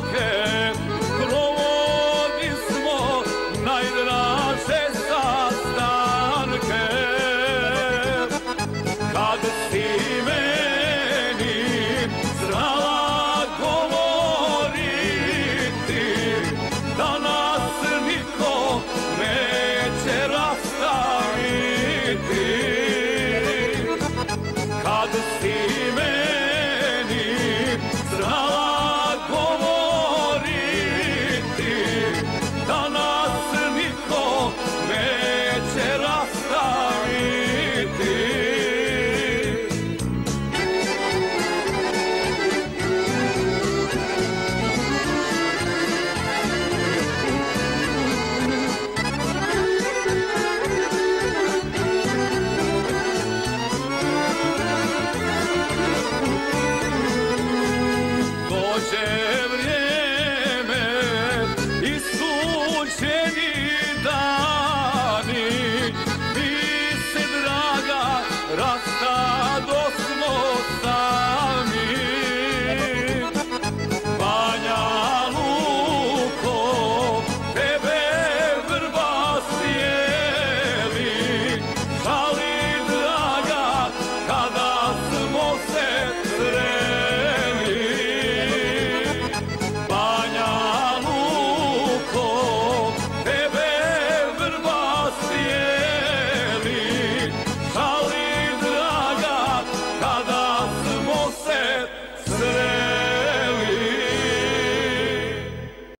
ruke provodi smo najdraže sastanke. Kad si meni znala govoriti, da nas niko neće rastaviti. Kad si prođe vrijeme i sunčeni dani, i se draga rastavljamo.